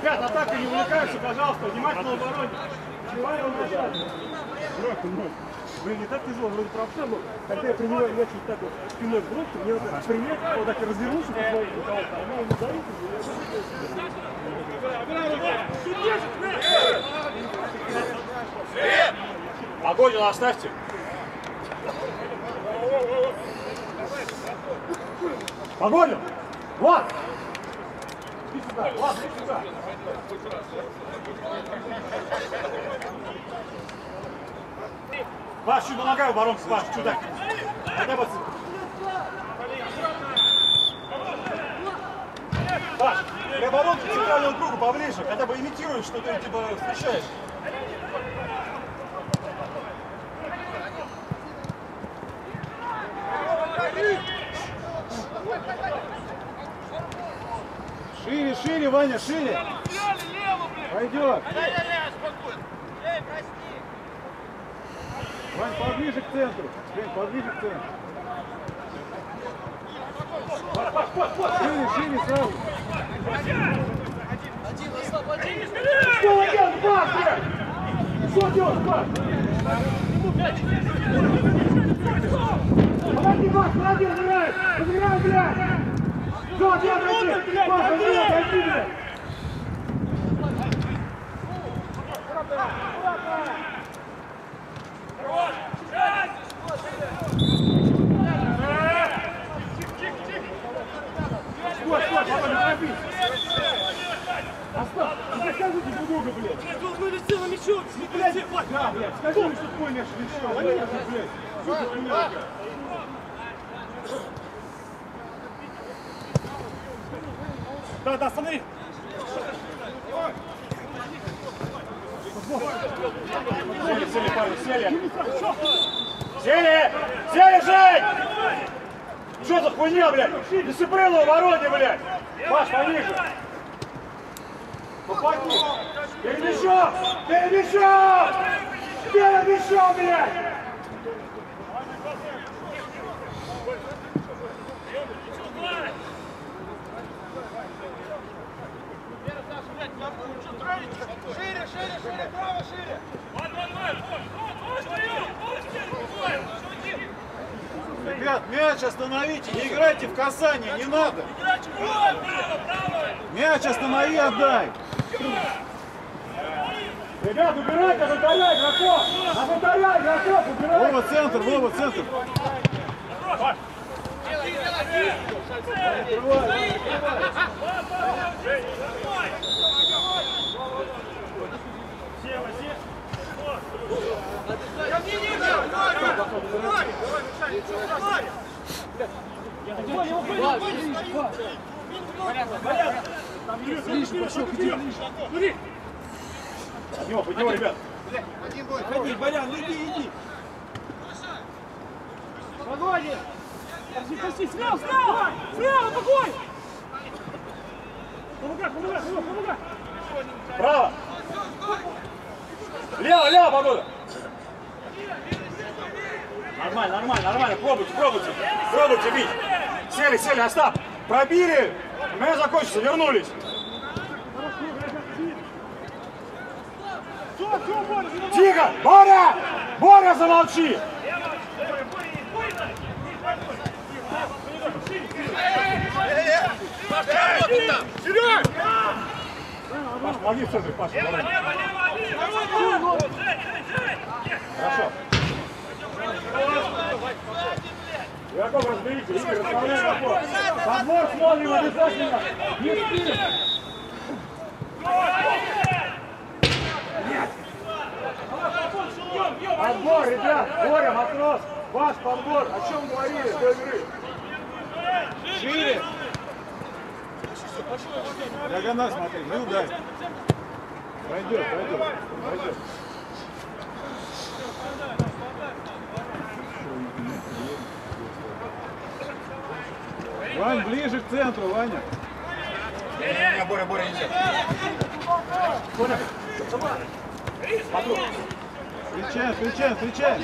Ребят, атака не увлекаемся, пожалуйста, внимательно обороне. Блин, не так тяжело, вроде правша, но когда я принимаю мяч вот так вот спиной в бровку, мне надо принять, вот так и развернуться, посмотреть на кого-то, а она не давит, и я Погодину оставьте. Погодин! Влад! Иди сюда, Влад, иди сюда. Паш, чуть помогай оборонку, Паш, чудак. Хотя бы... Паш, при оборонке к центральному кругу поближе, хотя бы имитируешь, что ты типа встречаешь. Шире, шире, Ваня, шире. Пойдет. Вань, поближе к центру. Жень, поближе к центру. Шире, шире сразу. Один, ослаб, один. Что делать, пас, блядь? Что делать, пас? Подожди, пас, молодец, играет. Разыграй, блядь. Что делать, блядь? Пас, разыграй, пойди, блядь. Стой, стой, папа, не торопись. Оставь, не скажите друг друга, блядь. Должны вести на мячу. Блядь, да, блядь, скажи мне, что твой мяч решил. Блядь, блядь. Что ты Да, да, смотри. Сели, сели, парни, сели. Сели! Сели, Жень! Что за хуйня, блядь? Дисциплину вороне, блядь! Паш, пониже! Попади! Мячом! Перед мячом, блядь! Ребят, мяч остановите, не играйте в касание, не надо. Мяч останови, отдай. Ребят, убирайте, вратаря игроков! От вратаря игроков убирайте! Вова, центр, Вова, центр. Поднимай, поднимай, ребят! Ходи, Барян, иди, иди. Погоди. Подожди, подожди, смело. Смело, погоди. Помогай, помогай, помогай, помогай! Право! Лево, лево, погода! Нормально, нормально, нормально, пробуйте, пробуйте, пробуйте бить! Сели, сели, Остап! Пробили! Мяч закончится, вернулись! Тихо! Боря! Боря, замолчи! Паш, помоги в центре, Паша. давай. Хорошо. Игроков разберите, Игорь, расставляй игроков. Подбор смотрим обязательно. Не спи. Подбор, ребят, Боря, матрос, ваш подбор. О чем говорили до игры? Шире. Диагональ смотри, не ударь. Пройдет, пройдет, пройдет. Вань, ближе к центру, Ваня. Не, Боря, Боря, нельзя. Боря, Встречаем, встречаем, встречаем.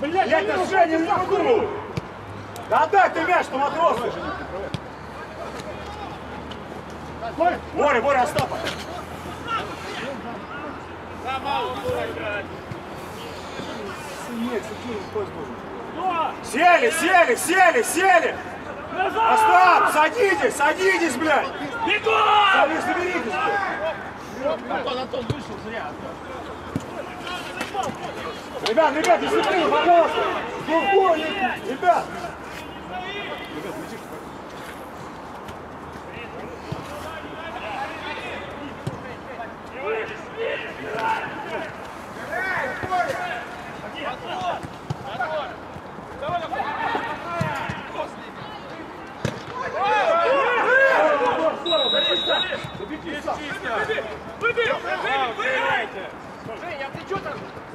Блядь, я Женя не могу! Да отдай ты мяч, что матросы! Боря, Боря, Остапа. Сели, сели, сели, сели! Остап, садитесь, садитесь, блядь! Бегом! Сами соберитесь, блядь! Ребят, ребят, дисциплину, пожалуйста! Спокойно, ребят! Выбей!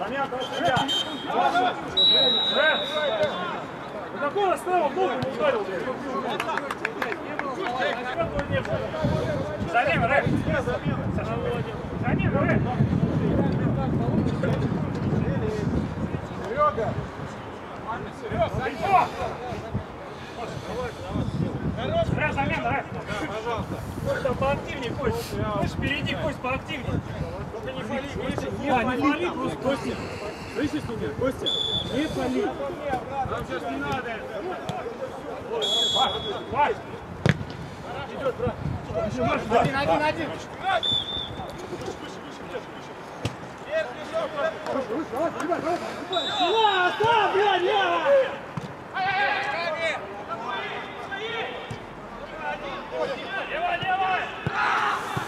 Замян, себя! Какого оставил? Ногу не ударил, блядь. Замена, Рэп. Замена, Рэп. Серега! Рэп, замена, Рэп. Кость, там поактивнее, Кость. Кость, впереди, Кость, поактивнее. Только не фали, Костя. Не, не фали, просто Костя. Слышишь меня, Костя? Не фали. Нам сейчас не надо это. Вась. Идет, брат. Один, один, один. Сюда, оставь, блядь, лево! Лево, лево!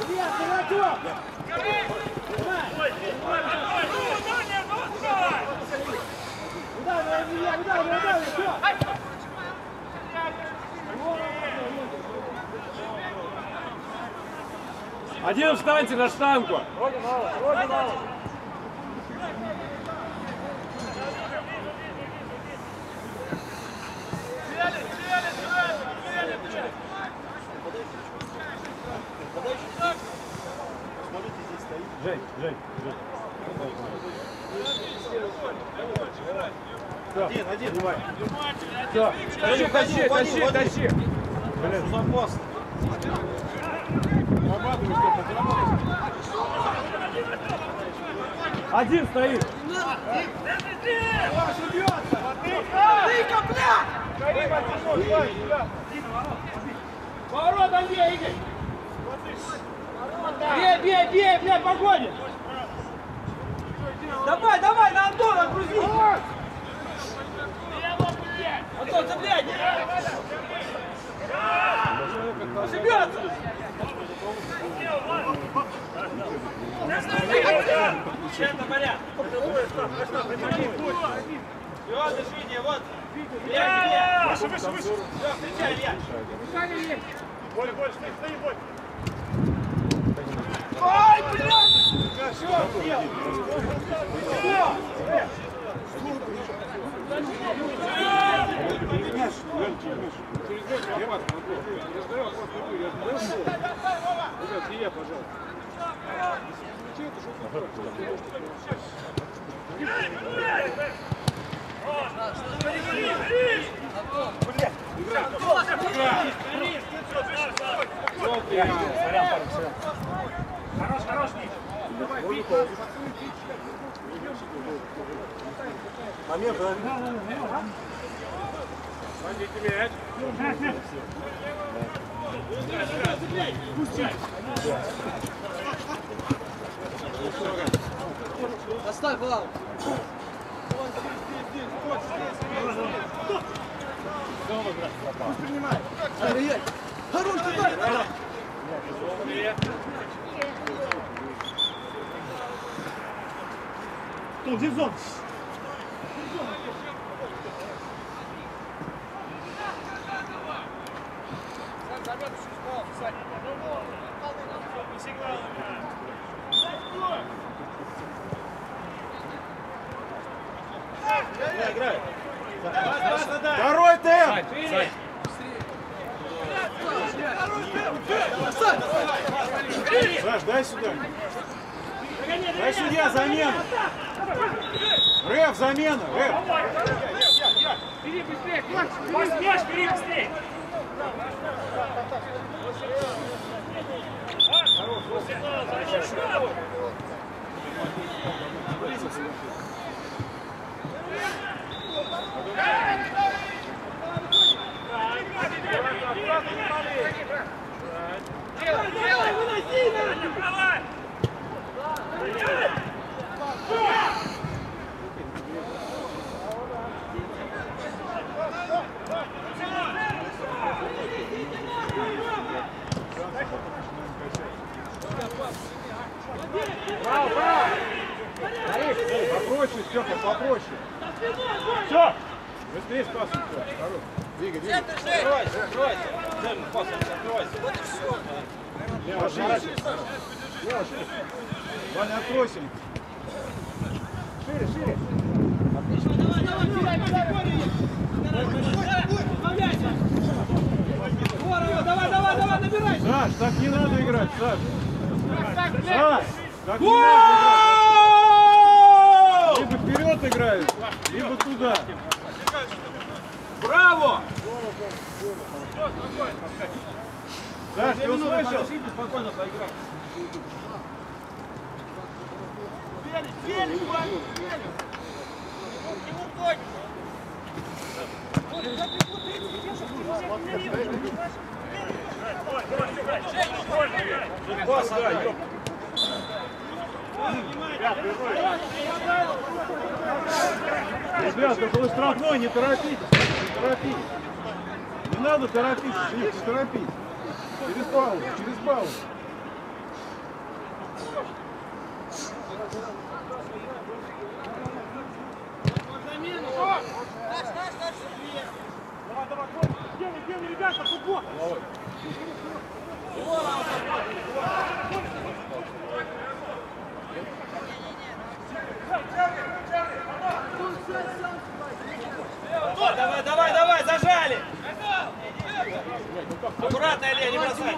Илья, дурачок! Удар, Илья, удар, удар, все! Один встаньте на штангу. Вроде мало, вроде мало. Один, один. Все, тащи, тащи, тащи, тащи. Запас. Один стоит. Поворот, Андрей, Игорь! Бей, бей, бей, блядь, погони! Давай, давай, на Антона меня замена! Рэф, замена! Рэф! Бери быстрее, Клакс! Мяч бери быстрее! Делай, делай, выноси! Давай! Право, право! Попроще, Степа, попроще. Все! Быстрее спасывай. Хорош. Двигай, двигай. Откройся. Дай ему пас, откройся. Лево, шире. Лево, шире. Ваня, откройся. Шире, шире. Давай, давай, давай, набирай! Саш, так не надо играть, Саш. Саш, не играть. Либо вперед играют, либо туда. Браво! Саш, ты услышал? Спокойно поиграй. Пас, дай, ёп. Ребят, около штрафной, не торопитесь, не торопитесь. Не надо торопиться, Филипп, не торопись. Через паузу, через паузу. Давай, давай, Коль! Гений, гений, ребята, футбол! Давай, давай, давай, зажали! Аккуратно, Илья, не бросай!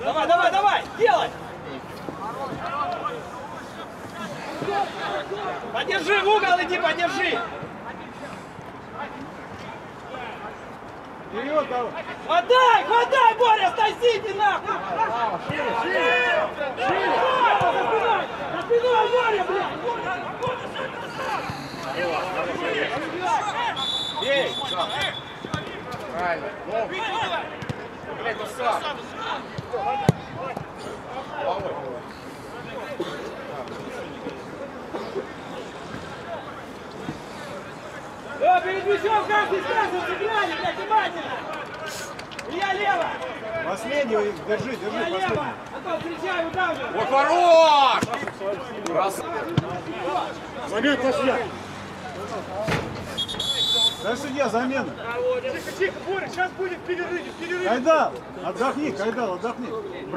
Давай, давай, давай, делай! Подержи в угол, иди, подержи! Вперед, давай. Хватай, хватай, Боря, стасите нахуй! Напинай, Варя, блядь! Ей! Да, перед мячом каждый сразу сыграли, блядь, внимательно! Я лево! Последний, держи, держи, Я лево! последний. Потом встречай, удавливай! хорош! Момент пошли. Да судья, замена. Тихо, тихо, Боря, сейчас будет перерыв, перерыв! Кайдал, отдохни, Кайдал, отдохни.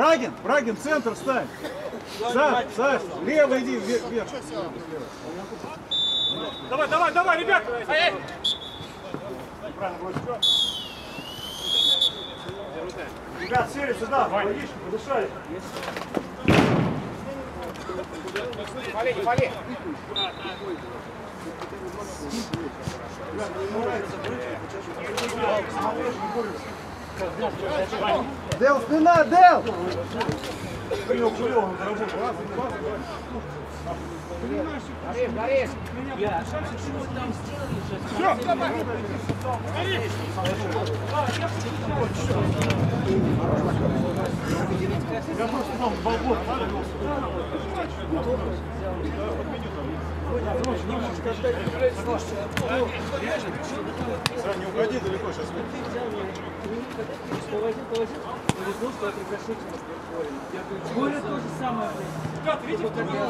Брагин, Брагин, центр стань. Саш, Саш, лево иди, вверх, вверх. Давай, давай, давай, ребят! Правильно бросил. Ребят, сели сюда, водичку, подышали. Дел, спина, Дел! Принял Кулева на работу. Я просто там балкон Сань, не уходи далеко, сейчас Боря тоже самое, Ребят, видите, кто меня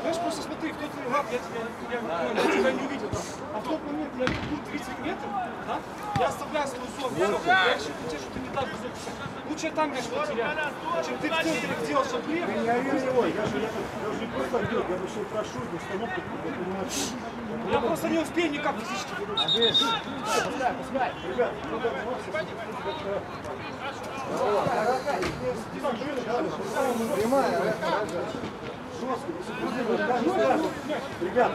Знаешь, просто смотри, в тот момент я тебя, я, ну, я тебя не увидел. А в тот момент я иду 30 метров, да? Я оставляю свою зону. Все, я еще те, что ты не дал записать. Лучше я там мяч потерял, чем ты в центре сделал шаблев. Я вижу его, я же, я, я не просто бил, я еще прошу, до установки, я. Я просто не успею никак физически. Ребят, ну, все, как-то- Прямая, Ребят,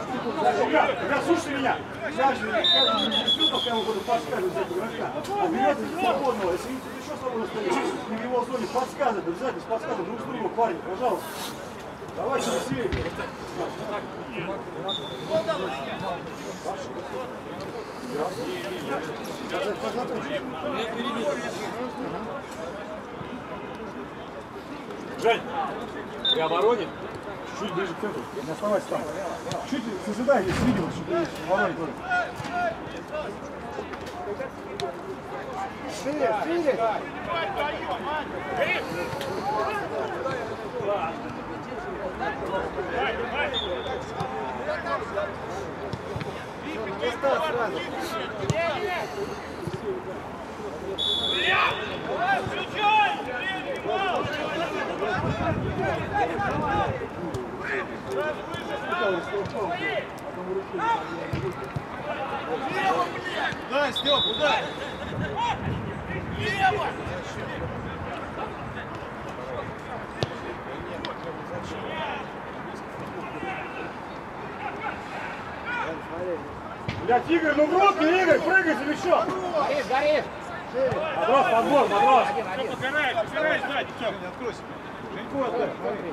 ребят, слушайте меня. Каждый, каждый жду, пока я буду подсказывать за этого игрока. Он свободного, если еще свободно стоит, в его зоне, подсказывает, обязательно подсказывает друг с другу, пожалуйста. Давайте веселее. Жень, при обороне чуть-чуть ближе к центру. Не оставайся там. Чуть созидай, если видел, что ты в обороне тоже. Шире, шире. Поставь сразу. Дай, Степ, удай! Блядь, Игорь, ну в рот, Игорь, прыгай или что? Горишь, горишь. Матрос, подбор, матрос. Подбирай, подбирай сзади, Степ, не откройся. Женьку отдай, смотри.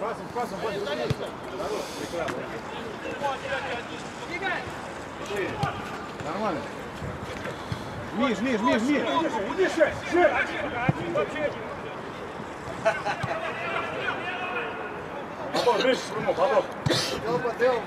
Пасом, пасом, пасом. Прекрасно. Нормально. Жми, жми, жми, жми. Иди, шесть, шесть. Подбор, ближе к своему, подбор. Тихо,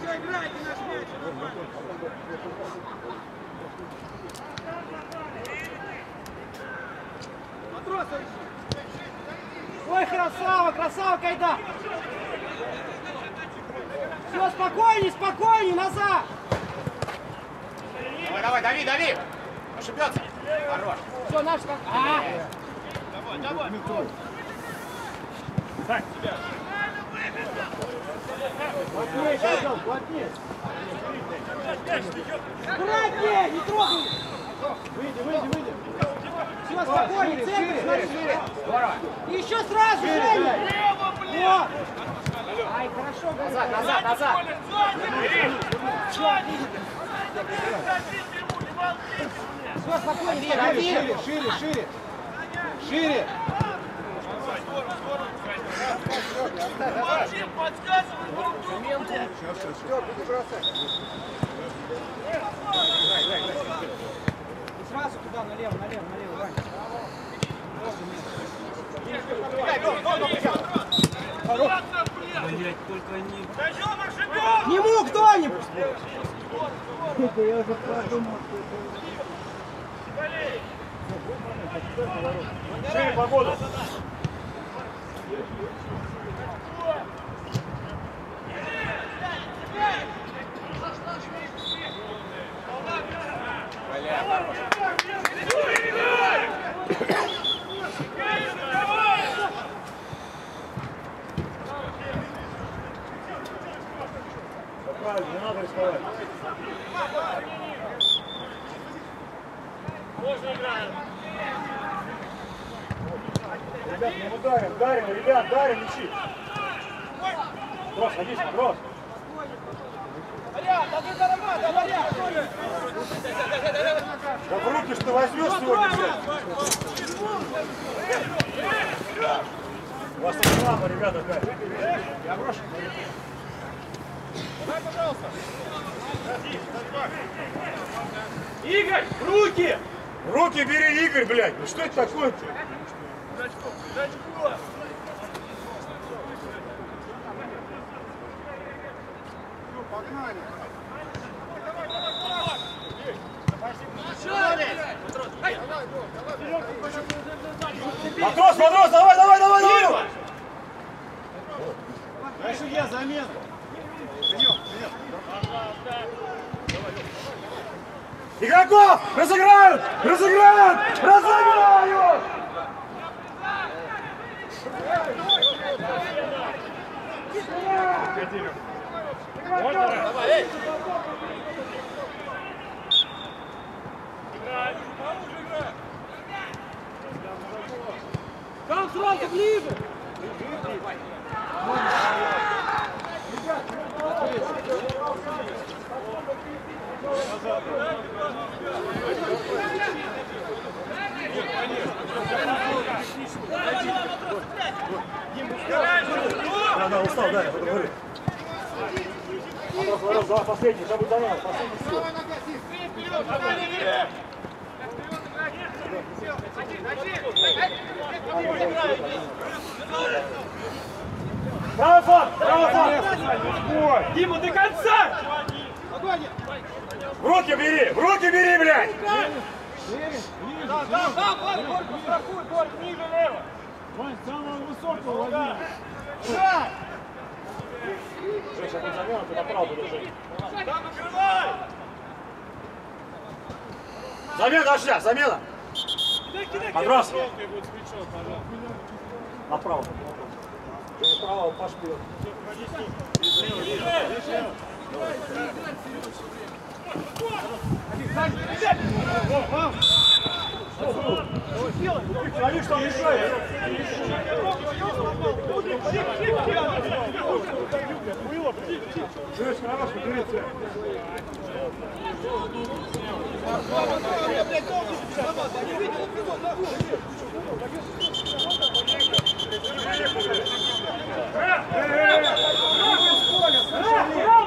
все, играйте наш мяч. Нормально. Ой, красава, красава, Кайда. Все, спокойней, спокойней, назад. Давай, давай, дави, дави! Ошибется! Хорош! Все, наш как... А, Плотнее, Козел, плотнее. аккуратнее, не трогай. Выйди, выйди, выйди. Все, спокойней, центр, смотри. И еще сразу, Женя. Вот. Ай, хорошо, Назад, назад, назад! Все, спокойней, Шире, дави. шире, шире, шире. Шире. Сейчас, сейчас, сейчас. И сразу туда, налево, налево, налево, Вань. К нему кто-нибудь! Шире погоду. Всё Правильно, не надо рисковать. Ребят, мы ударим, дарим, ребят, дарим мячи. Брос, садись, брос. Да в руки что возьмешь сегодня, блядь. У вас реклама, ребята, опять. Я брошу. Игорь, руки! Руки бери, Игорь, блядь. Ну что это такое-то? Матрос, матрос, давай, давай, давай, давай! Дальше я замена. Игроков! Разыграют! Разыграют! Разыграют! Там сразу ближе! Да, да, устал, да, я говорю. Вопрос, вопрос, давай, последний, будет занял, последний сил. Правый фланг, правый фланг. Дима, до конца! В руки бери, в руки бери, блядь. Вань, самого высокого возьми. Жень, сейчас будет замена, ты направо будешь, Жень. Замена дошля, замена. Подброс. Направо. Жень, Направо, Паш вперед.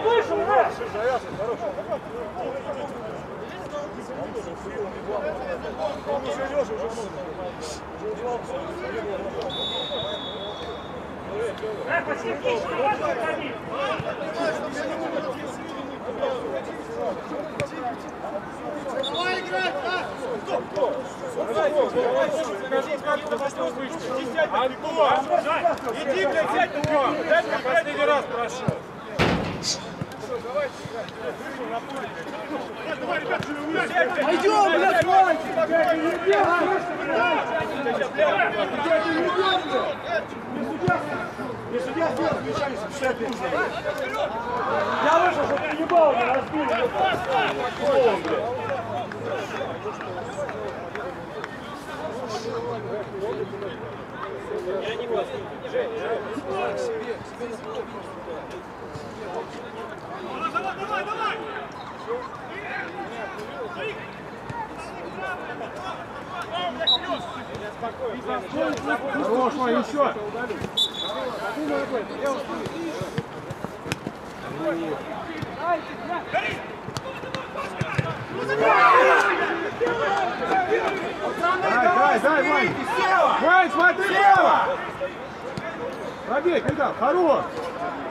Вышел, да! Хороший, хороший. Смотри, что мешает. Жень, хорошо, бери цель. Иди, блядь, сядь! Дай мне последний раз прошу! Пойдем, блядь, мальчик! Не судья сделал замечание, что 65 минут. Я вышел, чтобы ты ебал, не разбили. Голову, блядь. Хорош, Вань, еще. Дай, дай, дай, Вань. Вань, смотри право. Пробей, Кайдал, хорош.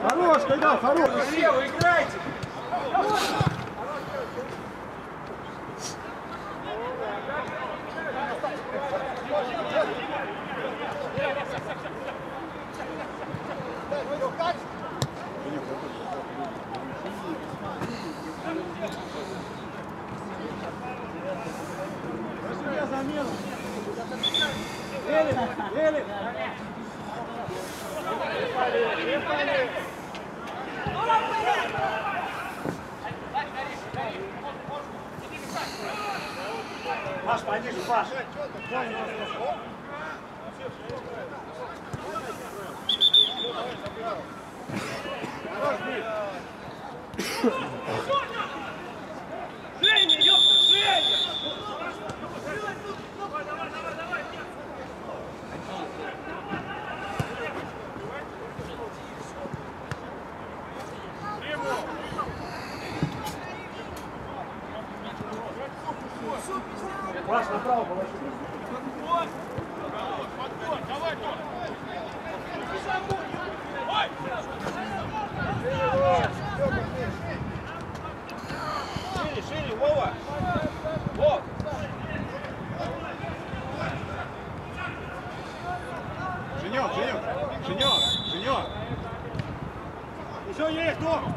Хорош, Кайдал, хорош. Лево, играйте! Паш, пониже, Паш. Женя, ёпта, Женя! Паш, направо положи. Шире, шире, Вова! Вов! Женек, Женек, Женек, Женек. Еще есть, Том.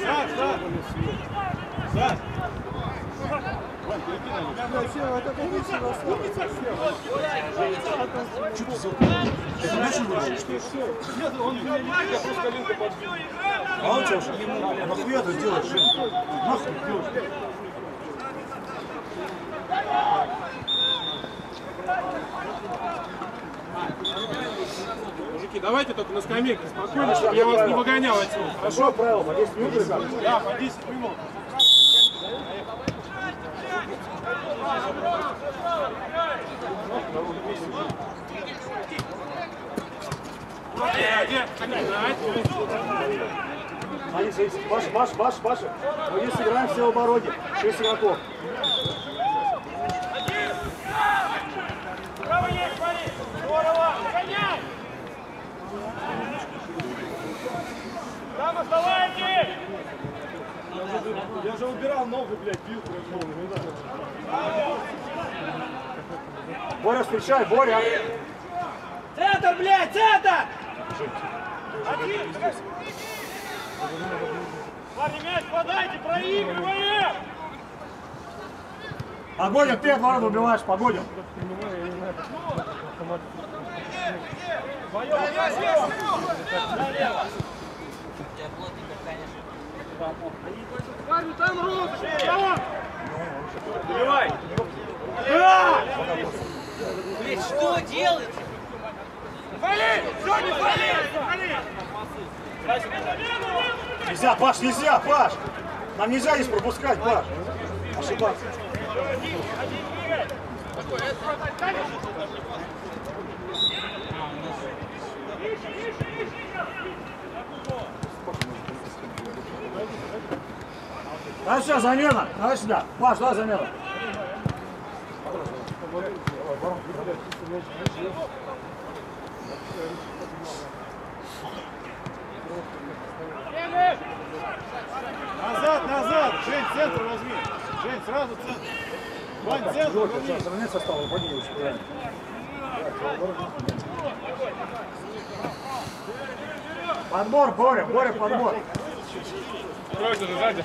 Сад, сад. Сад. Вань, перекинь на него. А он что, а нахуя ты делаешь, Жень? Нахуй ты делаешь? Мужики, давайте только на скамейке спокойно, чтобы я вас не выгонял отсюда. Хорошо, правило, по 10 минут? Да, по 10 минут. Они. Паша, Паша, Паша, Паша. Мы здесь играем все в обороне. 6 игроков. Право есть, смотри! Здорово! Гоняй! Там оставайтесь! Я же убирал ногу, блядь, бил. Боря, встречай, Боря. Центр, блядь, центр! Один! Парни, мяч подайте, проигрываем! Погодин, ты от ворот убиваешь, Погодин. Забивай! Блин, что делаете? Вали! Все, не вали! Вали! Нельзя, Паш, нельзя, Паш. Нам нельзя здесь пропускать, Паш. Ошибаться. Давай сюда, замена. Давай сюда. Паш, давай замена. Назад, назад! Жень, центр возьми! Жень, сразу центр! Вань, центр возьми! стало, подними очень правильно. Подбор, Боря, Боря, подбор. Стройся же сзади!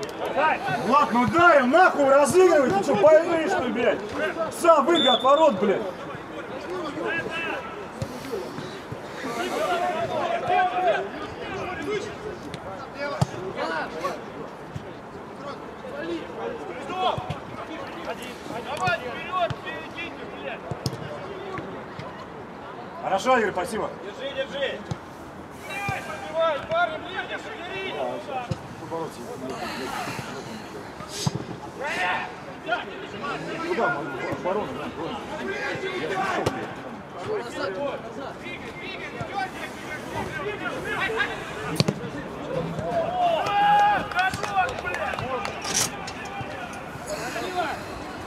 Влад, ну дай им нахуй разыгрывай, ты что, больные что блядь? Сам выбей от ворот, блядь. Хорошо, Игорь, спасибо. Держи, держи! Парни, ближе, соберись! Куда могу? Оборону, да,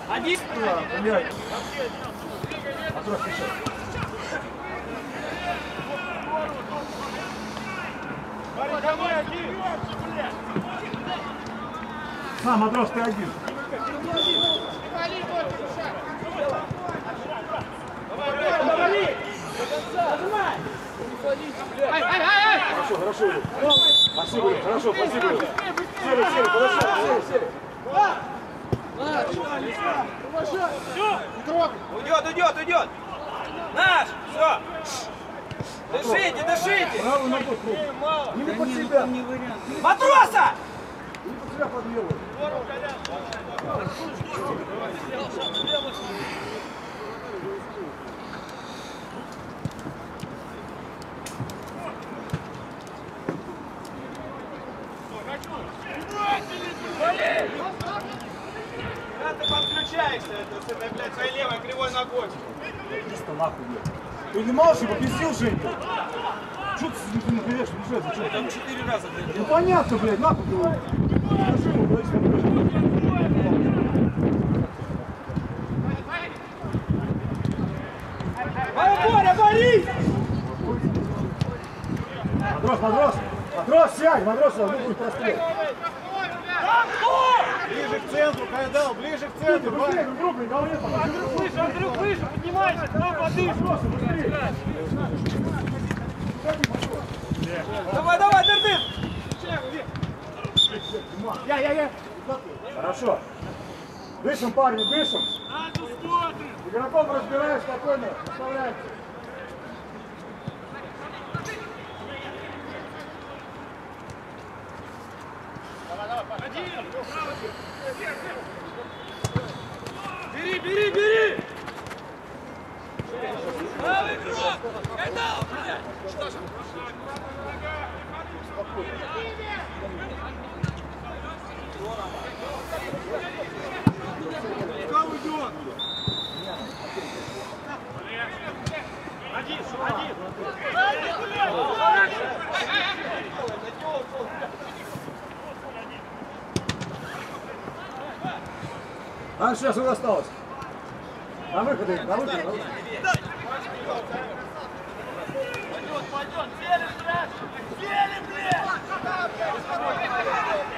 Один! Помирай. Матрос, встречай. Парень, давай, один! На, Матрос, ты один. Хорошо, хорошо. Спасибо, хорошо, спасибо. Сели, сели, хорошо, сели, сели. Уйдет, уйдет, уйдет! Наш! Все! Дышите, дышите! Правую ногу пробуй. Не под себя. Не Матроса! под себя под левую. Когда ты подключаешься это, блядь, своей левой кривой ногой? Чисто нахуй, блядь. Можешь, и попиздил, Жень, ты. Что ты не находишь, не зачем? Там четыре раза, блядь. Ну понятно, блядь, нахуй ты. Покажи ему, блядь, что Боря, борись! Матрос, матрос, матрос, сядь, матрос, а будет прострел. Ближе к центру, Кайдал, ближе к центру, голове, покажи. Выше, Андрюх, выше! поднимайся, там подышку. Давай, давай, Дердын! Я, я, я. Хорошо. Дышим, парни, дышим. Игроков разбираешь спокойно, оставляйте. Бери, бери, бери! А сейчас уже осталось. На выходе, на выходе. на выходе. Ребята, у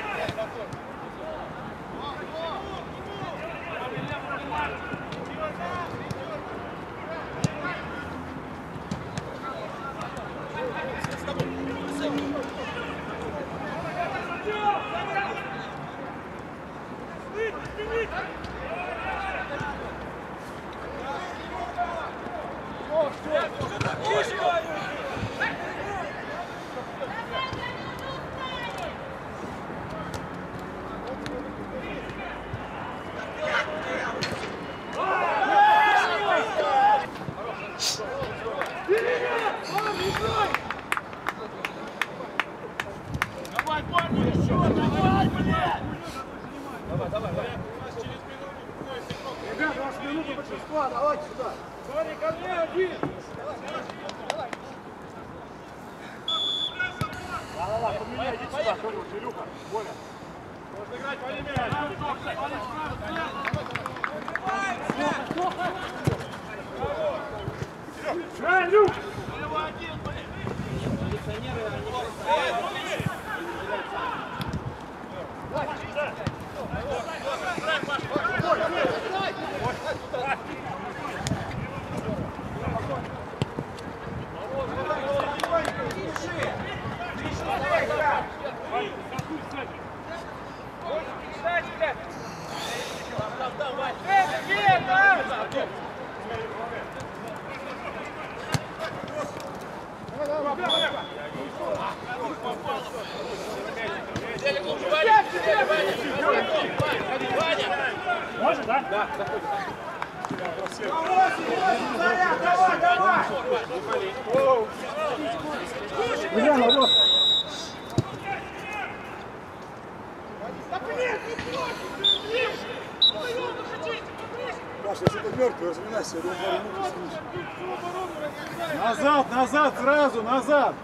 Можно, да? Да. Ульяна, вот. Паша, если ты мертвый, разминайся, я думаю, минут сидишь. Назад, назад, сразу, назад!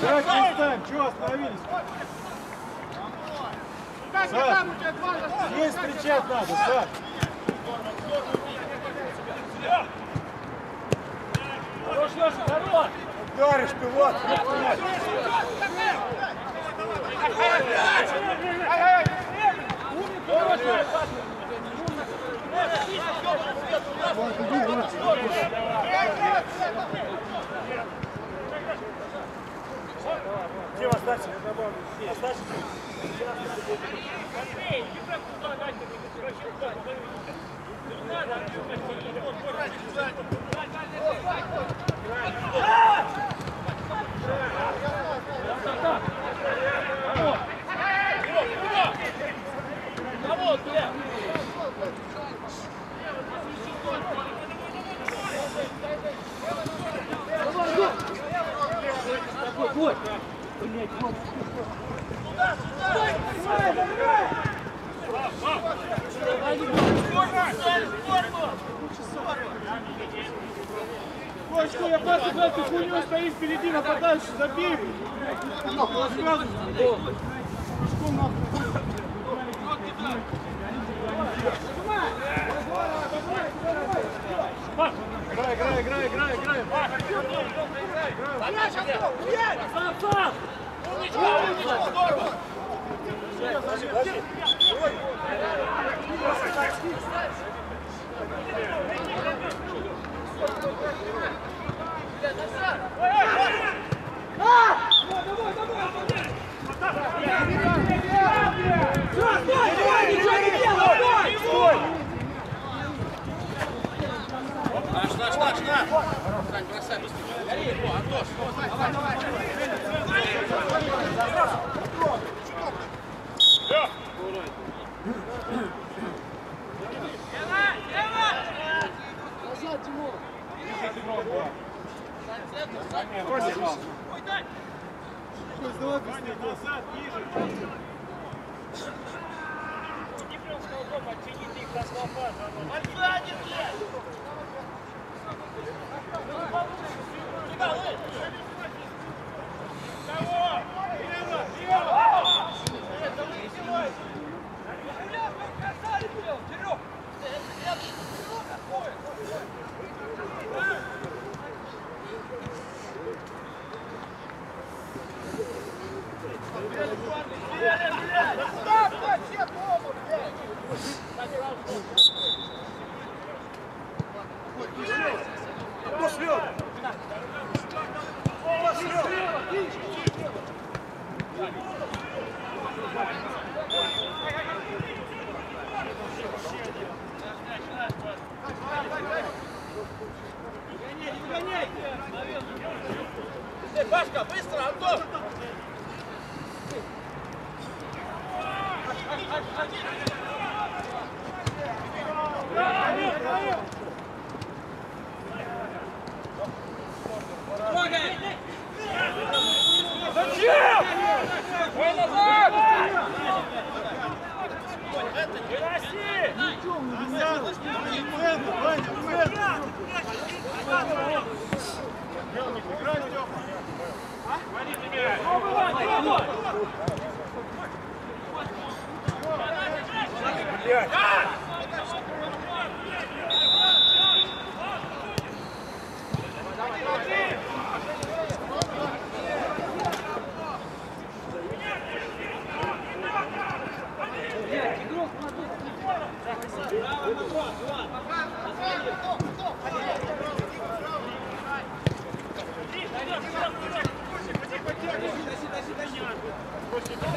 Как не встань, чего остановились? Саш, здесь встречать надо, Саш. Хорош, Леша, хорош! Ударишь ты, вот. Дима, оставься. Оставься. Кочка, я просто знаю, ты хуйню стоишь впереди, нападаешь, забей! Сразу. Играй, играй, играй, играй, играй. Наш, наш, наш, наш! Бросай, бросай! Быстрее. О, Антош, давай, давай. Днепровского дома оттяните Блядь! Выноси!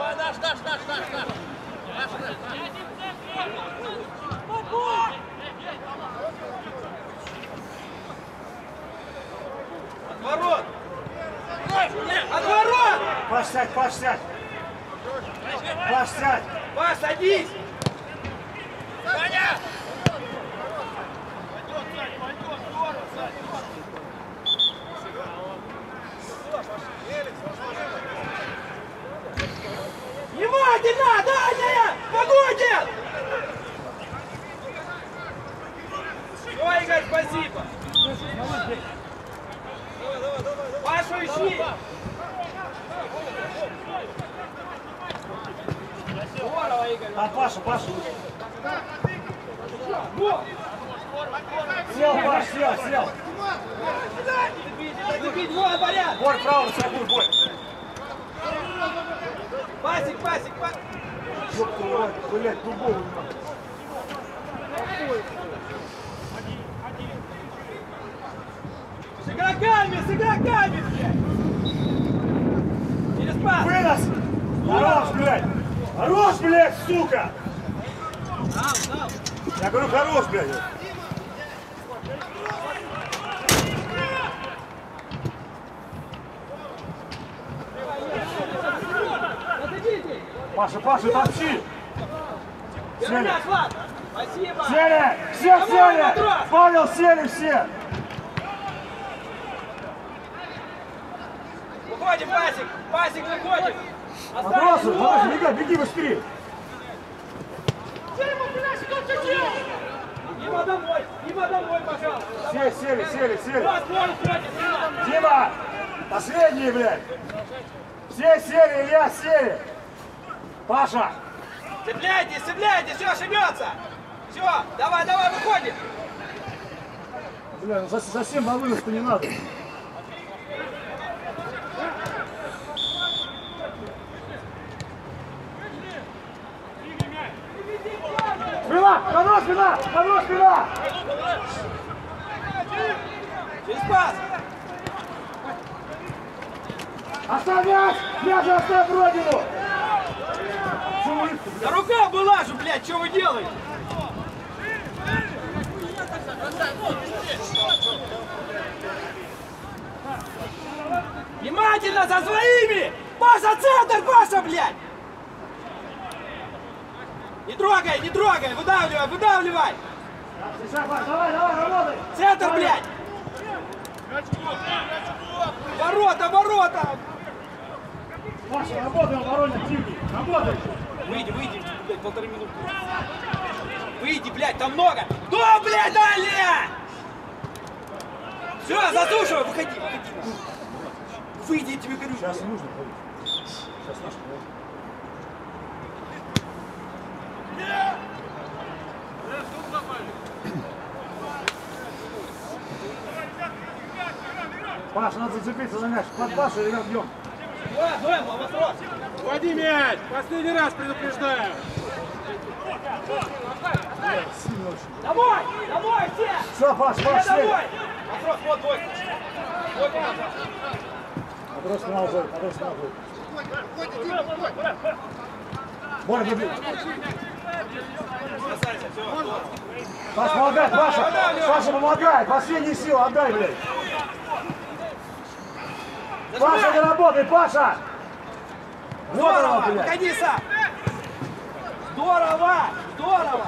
Давай, наш, наш, наш, наш, наш. Наш, наш, наш. Отворот! Отворот! Паш, сядь, Паш, сядь! Паш, сядь! Паш, садись! Саня! Внимательно! Дальняя! Погодит! Ой, Игорь, спасибо! Пашу ищи! Здорово, Игорь! Там Паша, Паша! Сел, Паш, сел, сел! Забить порядок! Борь, право, страхуй, Борь! Пасик, пасик, пасик! Твою мать, блядь, дубовый нахуй! С игроками, с игроками, блядь! Через пас! Вынос! Хорош, блядь! Хорош, блядь, сука! Я говорю, хорош, блядь! Паша, Паша, топчи! Сели! Сели! Все сели! Павел, сели все! Уходим, Пасик! Пасик, выходим! Матросы, давай, беги, беги быстрее! Дима домой! Дима домой, пожалуйста! Все, сели, сели, сели! Дима! Последние, блядь. Все сели, Илья, сели. Паша. Цепляйтесь, цепляйтесь, все, ошибется. Все, давай, давай, выходим. Бля, ну со- совсем на вынос-то не надо. Спина! Спина! Спина! Спина! Спина! Через пас. Оставь мяч! Мяч оставь родину! Да рука была же, блядь, что вы делаете? Внимательно за своими! Паша, центр, Паша, блядь! Не трогай, не трогай, выдавливай, выдавливай! Давай, давай, работай! Центр, блядь! Ворота, ворота! Паша, работай, обороне, активней! Работай! Выйди, выйди, блядь, полторы минуты. Выйди, блядь, там много. Да, блядь, далее! Все, засушивай, выходи, выходи. Выйди, я тебе говорю. Сейчас нужно. Сейчас ходит. Паш, надо зацепиться за мяч. Под Пашу и бьем. Давай, давай, вопрос. Води мяч! Последний раз предупреждаю! Домой, домой, все! Все, Паш, Все Паш, сели. домой! Вопрос, вот, он. Вопрос на уходит, вопрос на уходит. Боря, все, вот. Паш, помогай, Паша. Паша, помогай. Последние силы отдай, блядь. Паша, не работай, Паша. Здорово, блядь. выходи сам. Здорово, здорово.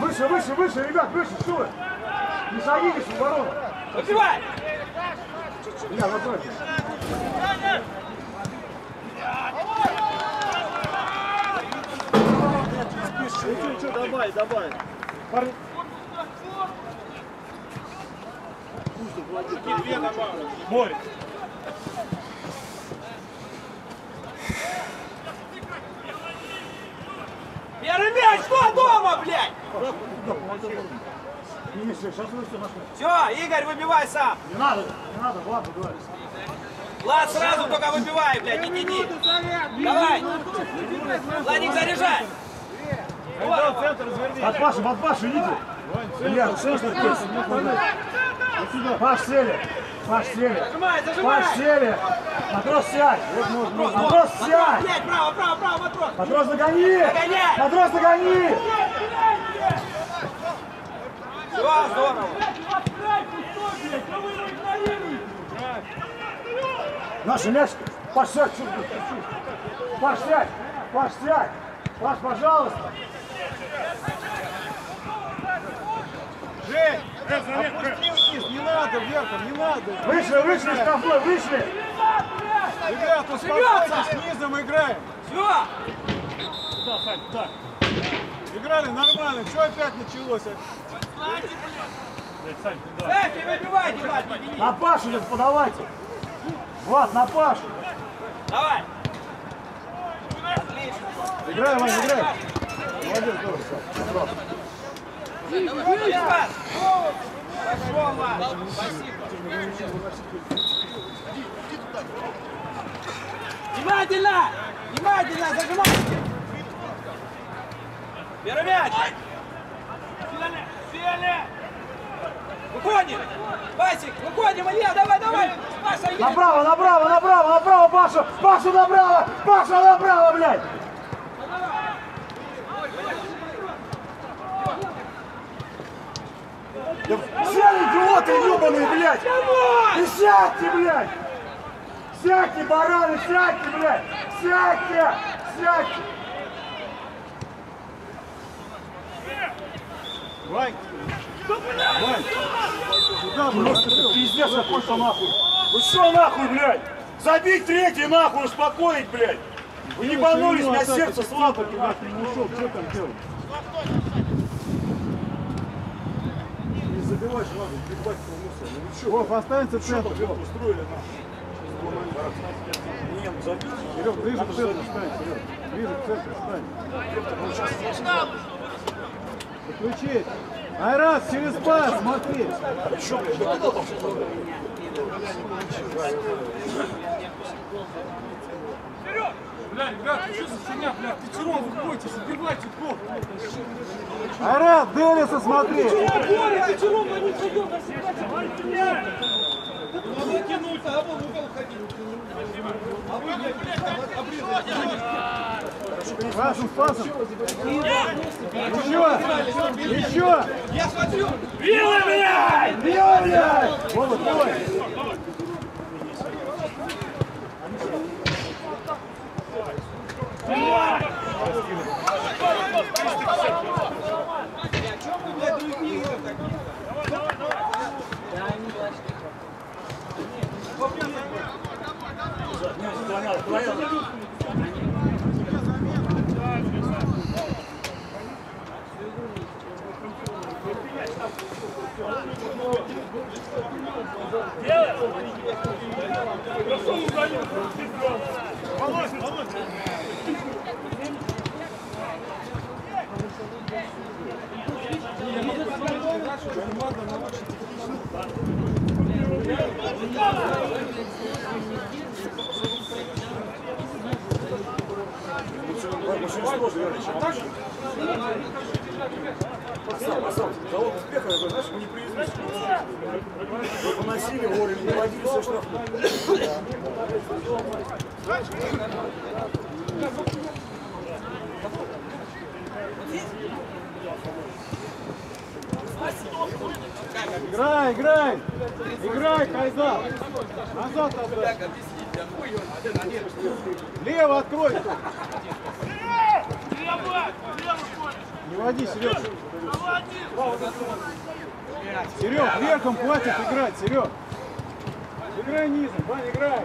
Выше, выше, выше, ребят, выше, что вы? Не садитесь в. Бля, готовь. Что, что, давай, давай! Парни, Две добавлю. Борь. Первый мяч, кто дома, блядь? Не, сейчас вы все нашли. Все, Игорь, выбивай сам. Не надо, не надо, Влад, говори. Влад, сразу только выбивай, блядь, не тяни. Давай. Владик, заряжай. Айдал, центр разверни! Под Пашу, под Пашу, идите. Илья, центр, Паш, сели. Паш, сели. Зажимай, Паш, зажимай. сели. Матрос, сядь. Вот, можно, Матрос. Матрос, сядь. блядь, право, право, право, матрос. Матрос, нагони. Нагоняй. Матрос, нагони. Все, здорово. Наша мяч. Паш, сядь. Паш, сядь. Паш, сядь. Паш, пожалуйста. Жень! Опусти вниз, не надо вверхом, не надо! Вышли, вышли кафе, вышли. Ребят, успокойтесь, низом играем! Все. Играли нормально, что опять началось? Эфи, выбивайте, Влад, не тяни. На Пашу сейчас подавайте. Влад, на Пашу. Давай. Играй, Ваня, играй. Молодец, пас. Пошел, Влад. Спасибо. Внимательно! Внимательно! Зажимайте! Первый мяч! Выходим! Васик, выходим, Илья, давай, давай! Паша, едем! Направо, направо, направо, направо, Пашу. Пашу направо. Паша направо, блядь. Да сядь, идиоты ебаные, блядь! И сядьте, блядь! Сядьте, бараны, сядьте, блядь! Сядьте! Сядьте! Вань! Вань! Куда это пиздец какой-то нахуй! Вы что нахуй, блядь? Забить третий нахуй, успокоить, блядь! Вы не банулись, у меня сердце слабо, блядь! Не ушел, что там делать? Закрывать же надо, ебать мусор. Ну вы что, Вов, останется что центр. там устроили нам? Не, ну забить. Серег, ближе к центру стань, Серег. Ближе к центру стань. Подключить. Айрат, через пас, смотри. Что, блядь, да куда там что Бля, ребята, что за фигня, бля? Пятером выходите, забивайте гол. Айрат, Делиса смотри. Ты чего мы не пойдем на себя? Пасом, пасом. Еще, еще. Я смотрю! Вилла, блядь! Бьем, блядь. Вова, давай. Очень сложно, Юрий, чем лучше. Сам, а сам, залог успеха, это, знаешь, мы не привезли. Вы поносили, вовремя не водили, все штрафные. Играй, играй. Играй, Кайзал. Назад отдай. Лево открой. Не води, Серег. Серег, верхом хватит играть, Серег. Играй низом, Вань, играй.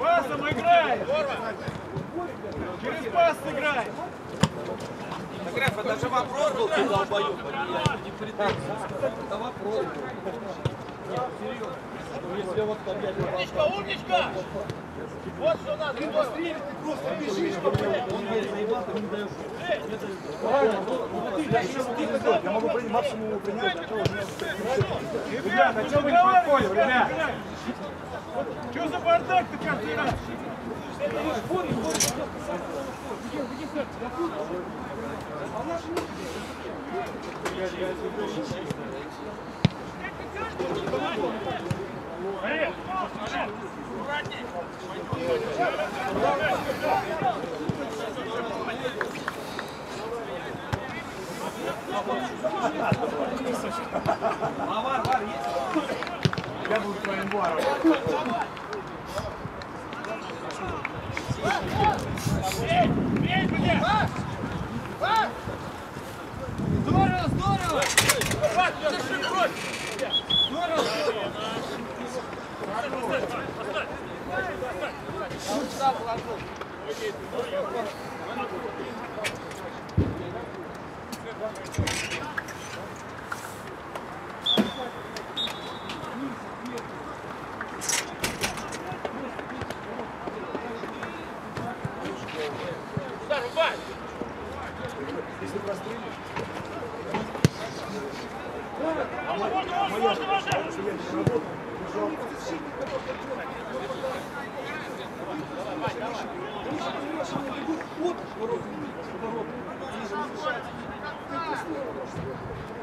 Пасом играй! Через пас играй! Граф, это же был, ты долбоёб, а не претензия. Это вопрос. Умничка, умничка! Вот что надо. Ты быстрее, ты просто бежишь. Я могу принять максимум его принять. а то уже- Ребят, а что вы не подходим, ребят? Что за бардак-то каждый раз? Я буду твоим баром. Здорово, здорово! Держи кровь! Здорово! Удар, рубай! Если прострелишь... Вот, ворот, ворот. Они же не слышат. Ты просто ворот.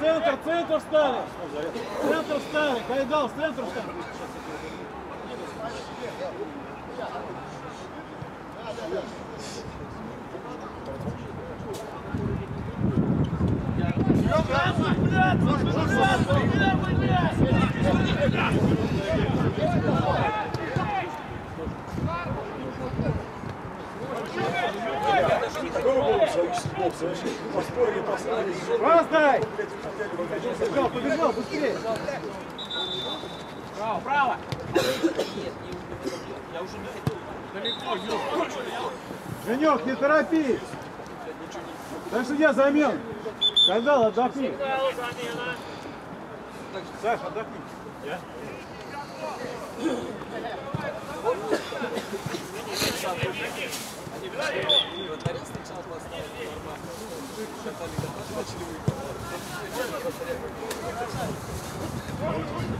Центр, центр встали! Центр встали! Кайдал, центр встали! Торопись! Дай судья замен! Кайдал, отдохни! Саша, отдохни!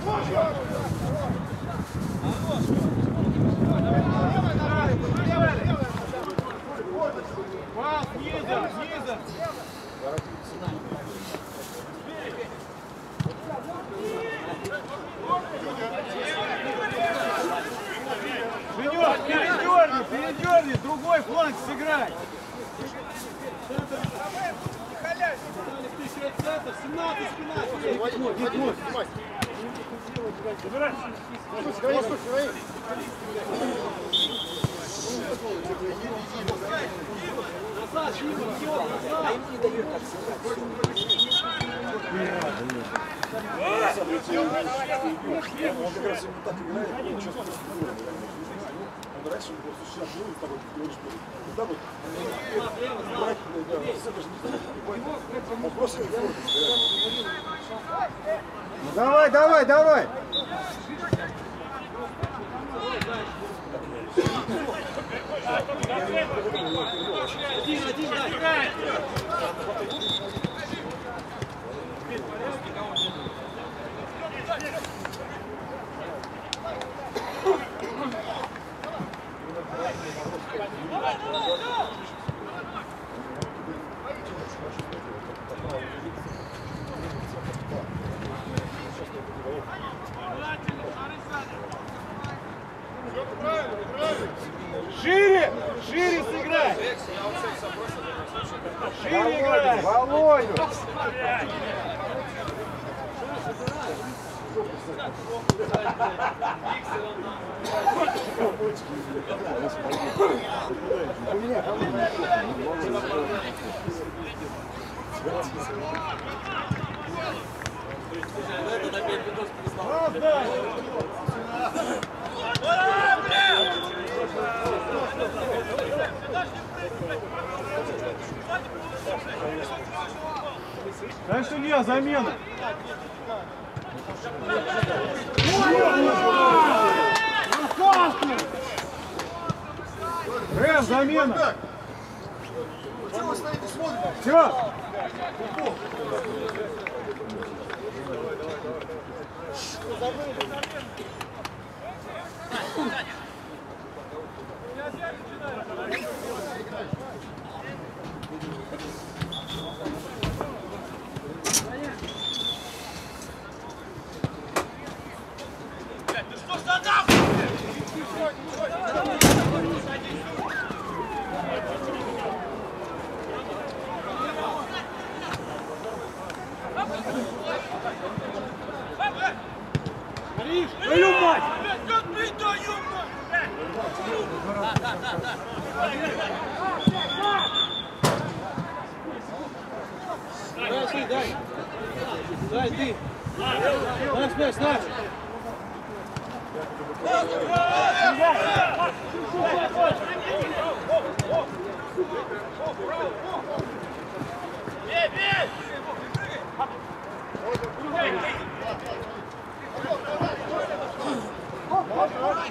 Пас, низом, низом! Передерни, передерни, другой фланг сыграй! Он как раз так играет, он чувствует. Он раньше просто сейчас был, так вот, говоришь, так вот. Брать, да, не Он просто. Ну давай, давай, давай! Шире! Шире сыграй! Шире играй! Володю! Раз, Дай судья, замена. Рэм, замена. Все. Ты что за нахуй? Твою мать! Как ты твою мать? Дай, ты, дай. Дай, ты. Наш, наш, наш. Бей, бей!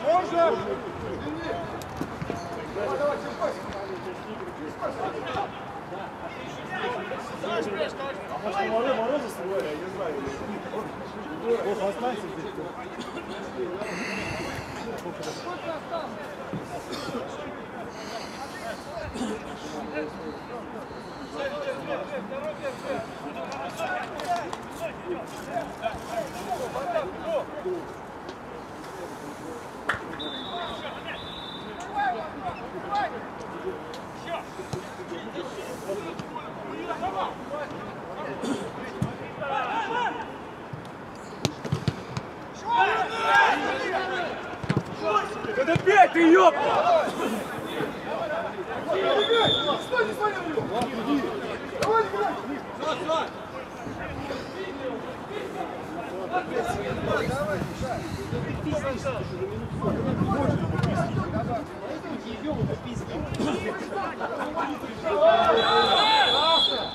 Можно? А может, на море морозы стреляли, я не знаю. Вот, останься здесь. Второй, Это пять, ты ёпта! Стой, не стой, не Давай, играй! Давай, давай!